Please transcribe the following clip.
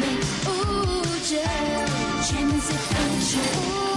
没误解，全是对付。